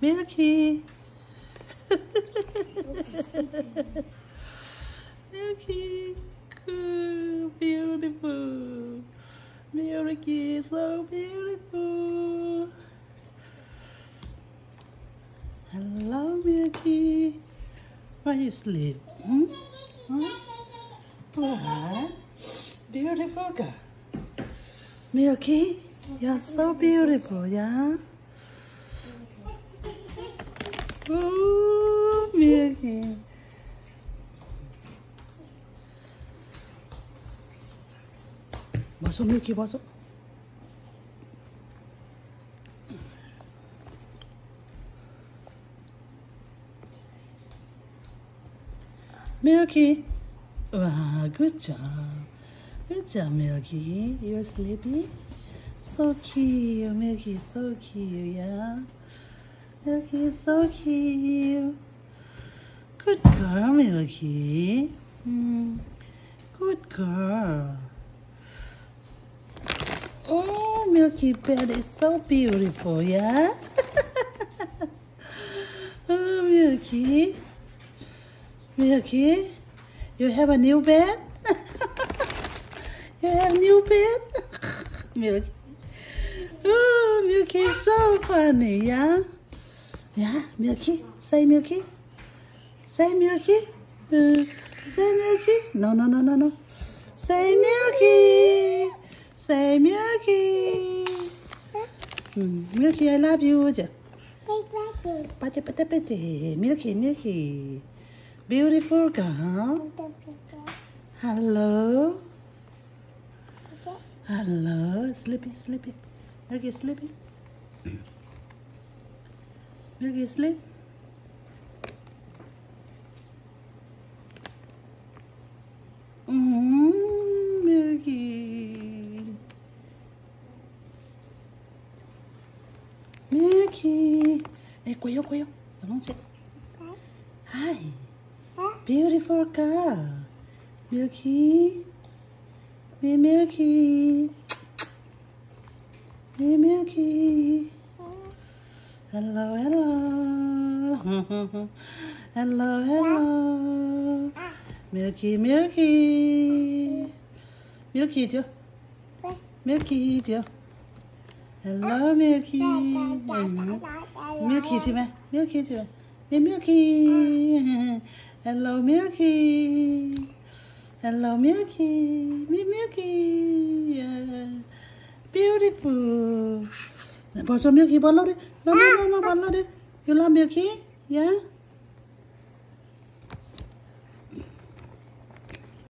Milky. Milky. Good, beautiful. Milky, so beautiful. Hello, Milky. Why you sleep? Hmm? Huh? What? Beautiful girl. Milky, you're so beautiful, yeah? Ooh, Milky. Masuk Milky, masuk. Milky. Wow, good job. Good job, Milky. You're sleepy? So cute, Milky, so cute, yeah? Milky, so cute. Good girl, Milky. Mm, good girl. Oh, Milky Bed is so beautiful, yeah? oh, Milky. Milky, you have a new bed? you have a new bed? Milky. Oh, Milky so funny, yeah? Yeah, Milky. Say Milky. Say Milky. Uh, say Milky. No, no, no, no, no. Say Milky. Say Milky. Mm, Milky, I love you. Pate, pate. Milky, Milky. Beautiful girl. Hello. Hello. Sleepy, sleepy. Milky, sleepy. Milky, sleep. Mm, Milky. Milky. Eh, cuello. Hi. Beautiful girl. Milky. Milky. Me Milky. Hello, hello. hello, hello. Milky, Milky. Milky chưa? Milky chưa? Hello, Milky. Milky mẹ? Milky chưa? Me Milky. Hello, Milky. Hello, Milky. Me Milky. Yeah. Beautiful. Cho Milky lâu đi. No, no, no, no, lâu. You love Milky? Yeah?